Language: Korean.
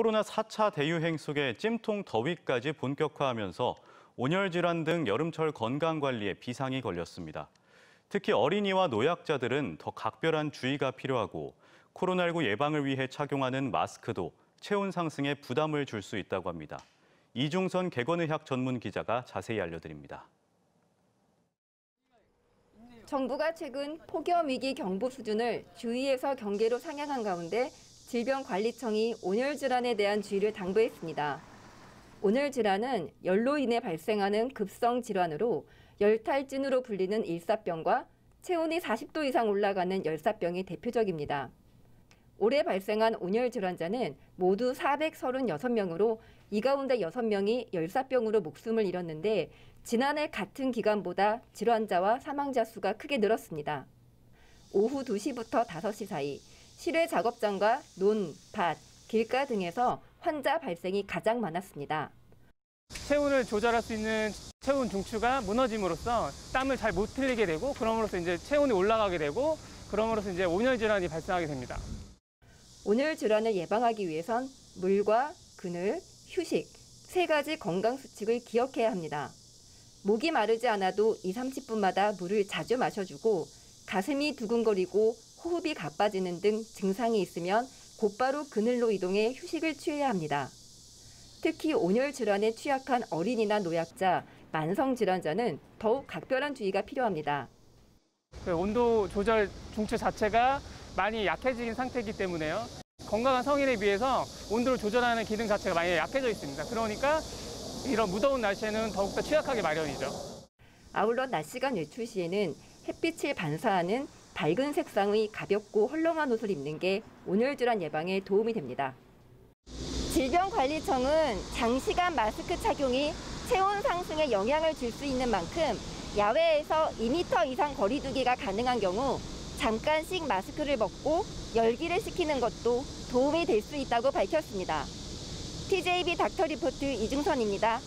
코로나 4차 대유행 속에 찜통 더위까지 본격화하면서 온열 질환 등 여름철 건강 관리에 비상이 걸렸습니다. 특히 어린이와 노약자들은 더 각별한 주의가 필요하고 코로나19 예방을 위해 착용하는 마스크도 체온 상승에 부담을 줄 수 있다고 합니다. 이중선 개건의학 전문 기자가 자세히 알려드립니다. 정부가 최근 폭염 위기 경보 수준을 주의에서 경계로 상향한 가운데 질병관리청이 온열 질환에 대한 주의를 당부했습니다. 온열 질환은 열로 인해 발생하는 급성 질환으로 열탈진으로 불리는 일사병과 체온이 40도 이상 올라가는 열사병이 대표적입니다. 올해 발생한 온열 질환자는 모두 436명으로 이 가운데 6명이 열사병으로 목숨을 잃었는데 지난해 같은 기간보다 질환자와 사망자 수가 크게 늘었습니다. 오후 2시부터 5시 사이 실외 작업장과 논, 밭, 길가 등에서 환자 발생이 가장 많았습니다. 체온을 조절할 수 있는 체온 중추가 무너짐으로써 땀을 잘 못 흘리게 되고 그럼으로써 이제 체온이 올라가게 되고 그럼으로써 이제 온열 질환이 발생하게 됩니다. 온열 질환을 예방하기 위해선 물과 그늘, 휴식 세 가지 건강 수칙을 기억해야 합니다. 목이 마르지 않아도 2, 30분마다 물을 자주 마셔주고 가슴이 두근거리고 호흡이 가빠지는 등 증상이 있으면 곧바로 그늘로 이동해 휴식을 취해야 합니다. 특히 온열 질환에 취약한 어린이나 노약자, 만성 질환자는 더욱 각별한 주의가 필요합니다. 그 온도 조절 중추 자체가 많이 약해진 상태이기 때문에요. 건강한 성인에 비해서 온도를 조절하는 기능 자체가 많이 약해져 있습니다. 그러니까 이런 무더운 날씨에는 더욱더 취약하게 마련이죠. 아울러 낮 시간 외출 시에는 햇빛을 반사하는 밝은 색상의 가볍고 헐렁한 옷을 입는 게 온열 질환 예방에 도움이 됩니다. 질병관리청은 장시간 마스크 착용이 체온 상승에 영향을 줄 수 있는 만큼 야외에서 2m 이상 거리두기가 가능한 경우 잠깐씩 마스크를 벗고 열기를 식히는 것도 도움이 될 수 있다고 밝혔습니다. TJB 닥터 리포트 이중선입니다.